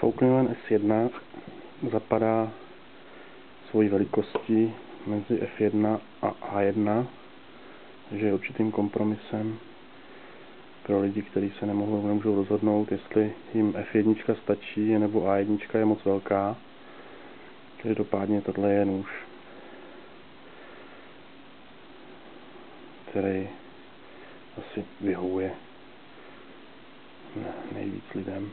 Faulkner S1 zapadá svojí velikostí mezi F1 a A1, že je určitým kompromisem pro lidi, kteří se nemohou, nemůžou rozhodnout, jestli jim F1 stačí, nebo A1 je moc velká. Každopádně tohle je nůž, který asi vyhovuje nejvíc lidem.